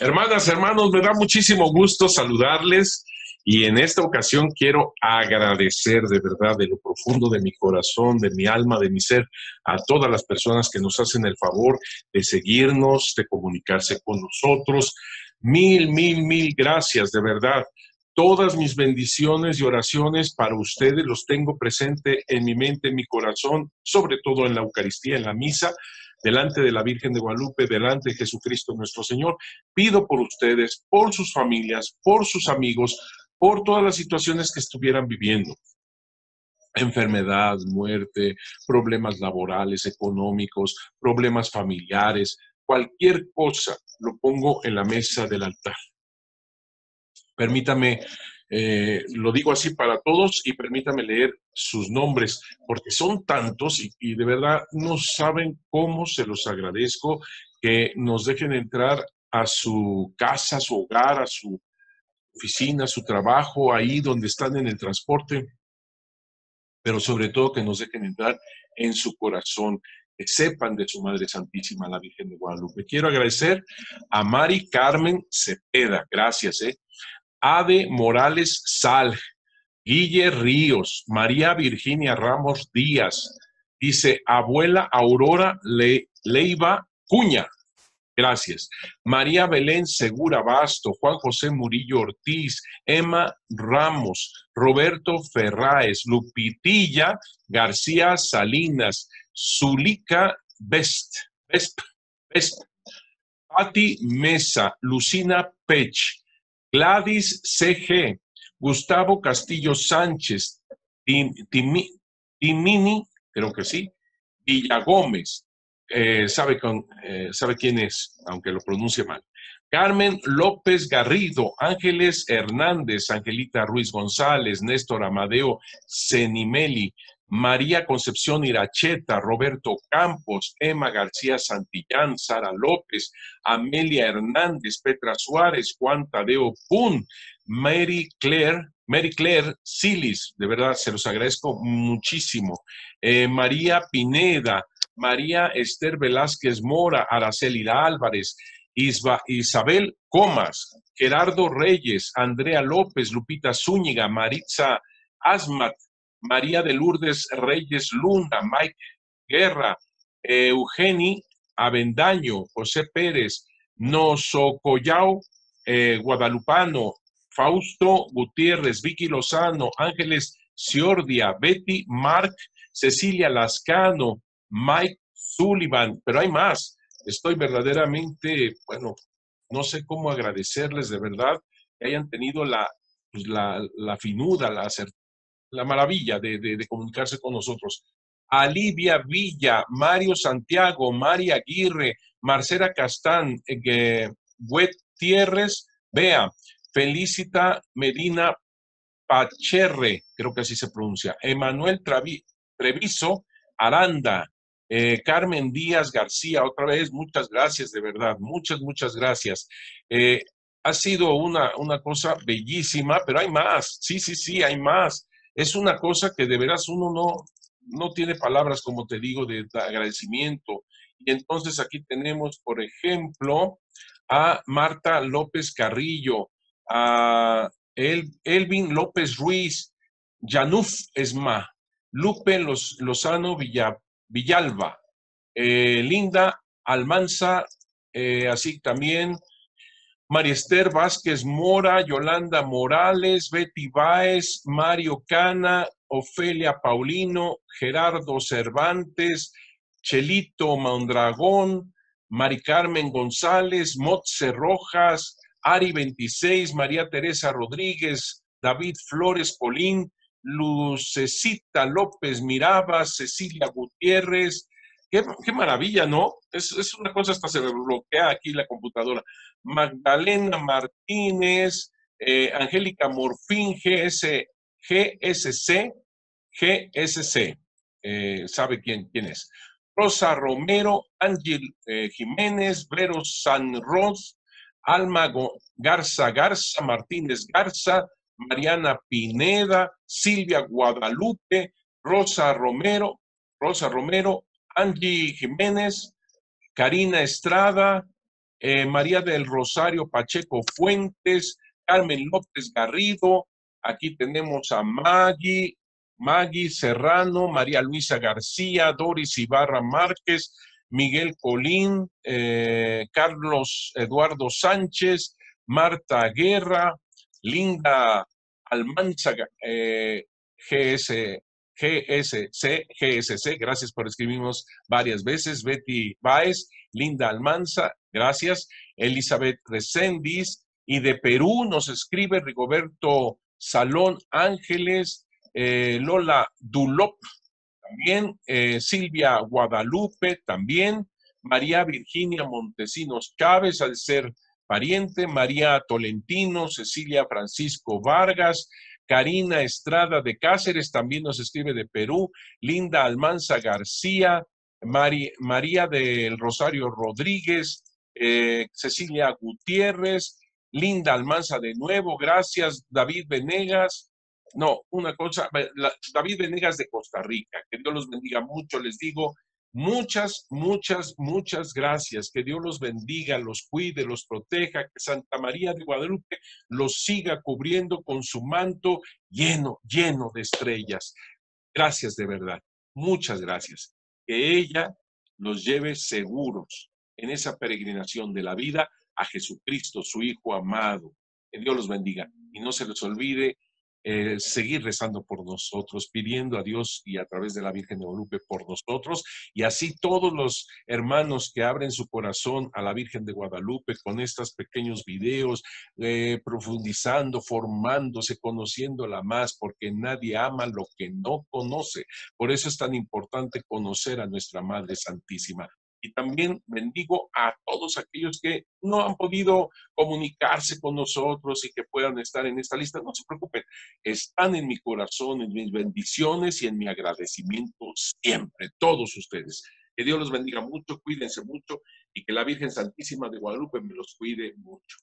Hermanas, hermanos, me da muchísimo gusto saludarles y en esta ocasión quiero agradecer de verdad, de lo profundo de mi corazón, de mi alma, de mi ser, a todas las personas que nos hacen el favor de seguirnos, de comunicarse con nosotros. Mil, mil, mil gracias, de verdad. Todas mis bendiciones y oraciones para ustedes los tengo presente en mi mente, en mi corazón, sobre todo en la Eucaristía, en la misa delante de la Virgen de Guadalupe, delante de Jesucristo nuestro Señor. Pido por ustedes, por sus familias, por sus amigos, por todas las situaciones que estuvieran viviendo. Enfermedad, muerte, problemas laborales, económicos, problemas familiares, cualquier cosa lo pongo en la mesa del altar. Permítame eh, lo digo así para todos y permítame leer sus nombres, porque son tantos y, de verdad no saben cómo se los agradezco que nos dejen entrar a su casa, su hogar, a su oficina, su trabajo, ahí donde están en el transporte, pero sobre todo que nos dejen entrar en su corazón, que sepan de su Madre Santísima, la Virgen de Guadalupe. Quiero agradecer a Mari Carmen Cepeda, gracias, ¿eh? Ade Morales Sal, Guille Ríos, María Virginia Ramos Díaz, dice abuela Aurora Leiva Cuña. Gracias. María Belén Segura Basto, Juan José Murillo Ortiz, Emma Ramos, Roberto Ferráez, Lupitilla García Salinas, Zulica Best, Best, Best, Patti Mesa, Lucina Pech, Gladys CG, Gustavo Castillo Sánchez, Timini, creo que sí, Villa Gómez, eh, sabe, eh, sabe quién es, aunque lo pronuncie mal. Carmen López Garrido, Ángeles Hernández, Angelita Ruiz González, Néstor Amadeo Cenimeli, María Concepción Iracheta, Roberto Campos, Emma García Santillán, Sara López, Amelia Hernández, Petra Suárez, Juan Tadeo Pun, Mary Claire, Mary Claire Silis, de verdad se los agradezco muchísimo. Eh, María Pineda, María Esther Velázquez Mora, Araceli Álvarez, Isabel Comas, Gerardo Reyes, Andrea López, Lupita Zúñiga, Maritza Asmat, María de Lourdes Reyes Luna, Mike Guerra, Eugeni Avendaño, José Pérez, Nosocoyao eh, Guadalupano, Fausto Gutiérrez, Vicky Lozano, Ángeles Ciordia, Betty Mark, Cecilia Lascano, Mike Sullivan, pero hay más. Estoy verdaderamente, bueno, no sé cómo agradecerles de verdad que hayan tenido la, pues, la, la, la maravilla de, comunicarse con nosotros. Alivia Villa, Mario Santiago, María Aguirre, Marcela Castán, eh, Tierres, Bea, Felicita Medina Pacherre, creo que así se pronuncia, Emanuel Treviso, Aranda, eh, Carmen Díaz García, otra vez, muchas gracias, de verdad, muchas, muchas gracias. Eh, ha sido una, una cosa bellísima, pero hay más, sí, sí, sí, hay más es una cosa que de veras uno no, no tiene palabras, como te digo, de, agradecimiento. Y entonces aquí tenemos, por ejemplo, a Marta López Carrillo, a Elvin López Ruiz, Januf Esma, Lupe Lozano Villalba, eh, Linda Almanza, eh, así también María Esther Vázquez Mora, Yolanda Morales, Betty Báez, Mario Cana, Ofelia Paulino, Gerardo Cervantes, Chelito Mondragón, Mari Carmen González, Motze Rojas, Ari 26, María Teresa Rodríguez, David Flores Colín, Lucecita López Miraba, Cecilia Gutiérrez, Qué, maravilla, ¿no? Es, es, una cosa, hasta se bloquea aquí la computadora. Magdalena Martínez, eh, Angélica Morfín, GS, GSC, GSC, eh, sabe quién, quién es. Rosa Romero, Ángel eh, Jiménez, Vero San Alma Garza Garza, Martínez Garza, Mariana Pineda, Silvia Guadalupe, Rosa Romero, Rosa Romero, Angie Jiménez, Karina Estrada, eh, María del Rosario Pacheco Fuentes, Carmen López Garrido, aquí tenemos a Maggie, Maggie Serrano, María Luisa García, Doris Ibarra Márquez, Miguel Colín, eh, Carlos Eduardo Sánchez, Marta Guerra, Linda Almanza, eh, GS, GSC, GSC, gracias por escribirnos varias veces. Betty Baez, Linda Almanza, gracias. Elizabeth Resendiz, y de Perú nos escribe Rigoberto Salón Ángeles, eh, Lola Dulop, también eh, Silvia Guadalupe, también María Virginia Montesinos Chávez, al ser pariente, María Tolentino, Cecilia Francisco Vargas, Karina Estrada de Cáceres, también nos escribe de Perú, Linda Almanza García, María del Rosario Rodríguez, eh, Cecilia Gutiérrez, Linda Almanza de nuevo, gracias, David Venegas, no, una cosa, David Venegas de Costa Rica, que Dios los bendiga mucho, les digo, muchas, muchas, muchas gracias, que Dios los bendiga, los cuide, los proteja, que Santa María de Guadalupe los siga cubriendo con su manto lleno, lleno de estrellas. Gracias de verdad, muchas gracias. Que ella los lleve seguros en esa peregrinación de la vida a Jesucristo, su Hijo amado. Que Dios los bendiga y no se les olvide eh, seguir rezando por nosotros, pidiendo a Dios y a través de la Virgen de Guadalupe por nosotros, y así todos los hermanos que abren su corazón a la Virgen de Guadalupe con estos pequeños videos, eh, profundizando, formándose, conociéndola más, porque nadie ama lo que no conoce. Por eso es tan importante conocer a nuestra Madre Santísima y también bendigo a todos aquellos que no han podido comunicarse con nosotros y que puedan estar en esta lista. No se preocupen, están en mi corazón, en mis bendiciones y en mi agradecimiento siempre, todos ustedes. Que Dios los bendiga mucho, cuídense mucho y que la Virgen Santísima de Guadalupe me los cuide mucho.